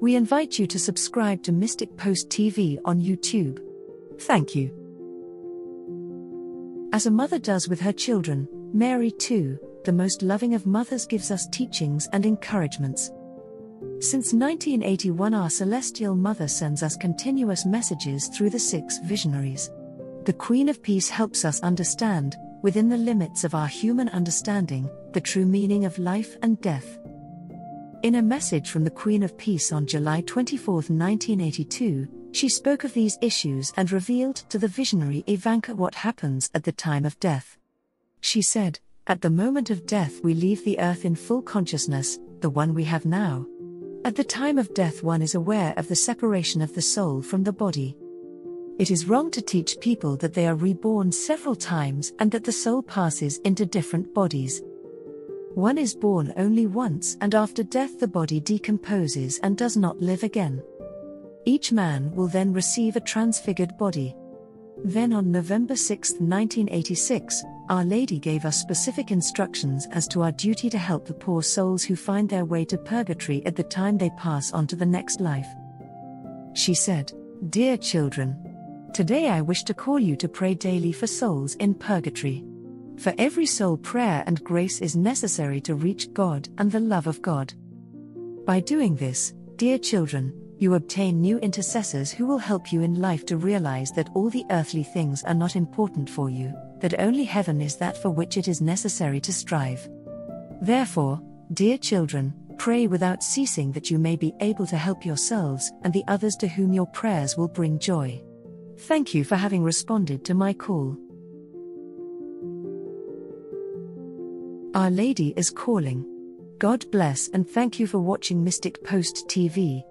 We invite you to subscribe to Mystic Post TV on YouTube. Thank you. As a mother does with her children, Mary, too, the most loving of mothers, gives us teachings and encouragements. Since 1981, our Celestial Mother sends us continuous messages through the six visionaries. The Queen of Peace helps us understand, within the limits of our human understanding, the true meaning of life and death. In a message from the Queen of Peace on July 24, 1982, she spoke of these issues and revealed to the visionary Ivanka what happens at the time of death. She said, At the moment of death, we leave the earth in full consciousness, the one we have now. At the time of death, one is aware of the separation of the soul from the body. It is wrong to teach people that they are reborn several times and that the soul passes into different bodies. One is born only once, and after death, the body decomposes and does not live again. Each man will then receive a transfigured body. Then on November 6, 1986, Our Lady gave us specific instructions as to our duty to help the poor souls who find their way to purgatory at the time they pass on to the next life. She said, Dear children, today I wish to call you to pray daily for souls in purgatory. For every soul, prayer and grace is necessary to reach God and the love of God. By doing this, dear children, you obtain new intercessors who will help you in life to realize that all the earthly things are not important for you, that only heaven is that for which it is necessary to strive. Therefore, dear children, pray without ceasing that you may be able to help yourselves and the others to whom your prayers will bring joy. Thank you for having responded to my call. Our Lady is calling. God bless and thank you for watching Mystic Post TV.